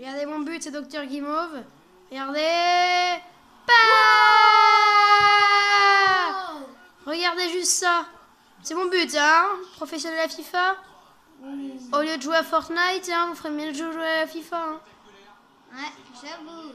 Regardez mon but, c'est Docteur Guimauve. Regardez. Pas Regardez juste ça. C'est mon but, hein Professionnel à FIFA. Au lieu de jouer à Fortnite, hein, vous ferez mieux de jouer à FIFA. Hein. Ouais, j'avoue.